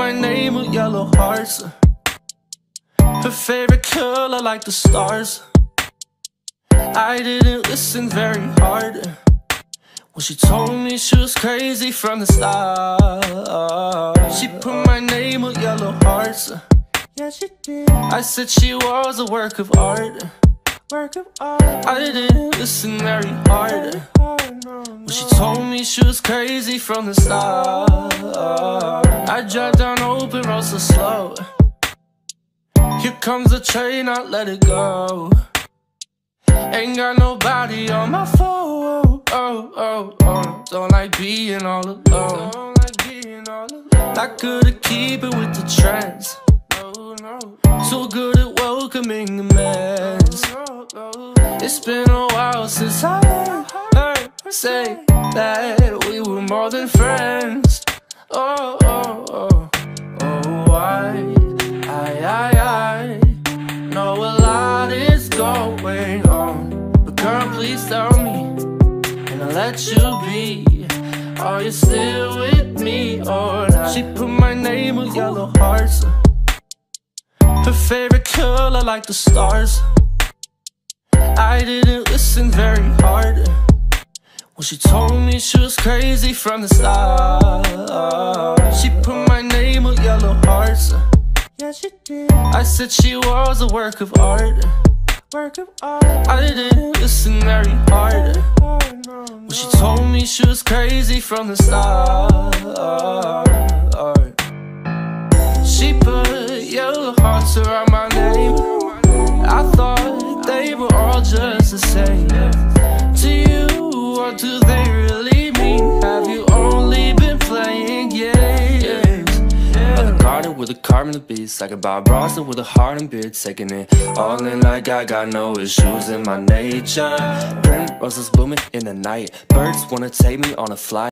my name with yellow hearts. Her favorite color like the stars. I didn't listen very hard when she told me she was crazy from the start. She put my name with yellow hearts. Yeah, she did. I said she was a work of art. Work of art. I didn't listen very hard When she told me she was crazy from the start. I drive down open road so slow. Here comes the train, I let it go. Ain't got nobody on my phone. Oh, oh, oh. Don't like being all alone. Not good at keeping with the trends. So good at welcoming a mess. It's been a while since I say that we were more than friends. Oh, oh, oh, oh, I, I, I, I know a lot is going on. But girl, please tell me, and I'll let you be. Are you still with me or not? She put my name with yellow hearts. Her favorite color like the stars. I didn't listen very hard when she told me she was crazy from the start. She put my name with yellow hearts. Yeah, she did. I said she was a work of art. Work of art. I didn't listen very hard Hard, no, when no. she told me she was crazy from the start. She put yellow hearts around carbon the beats Like a Bob Ross with a heart and beard Taking it all in like I got no issues in my nature. Prim roses blooming in the night. Birds wanna take me on a flight